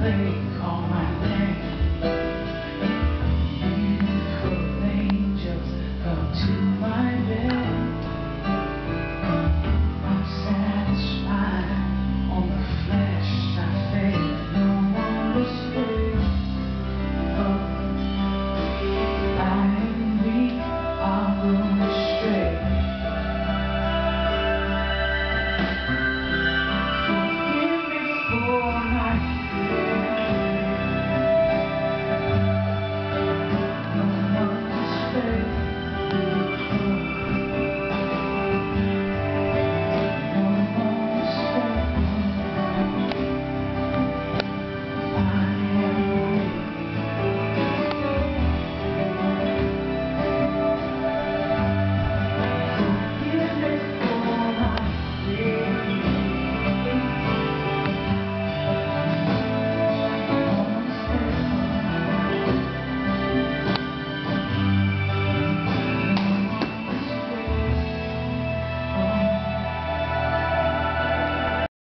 They call my name.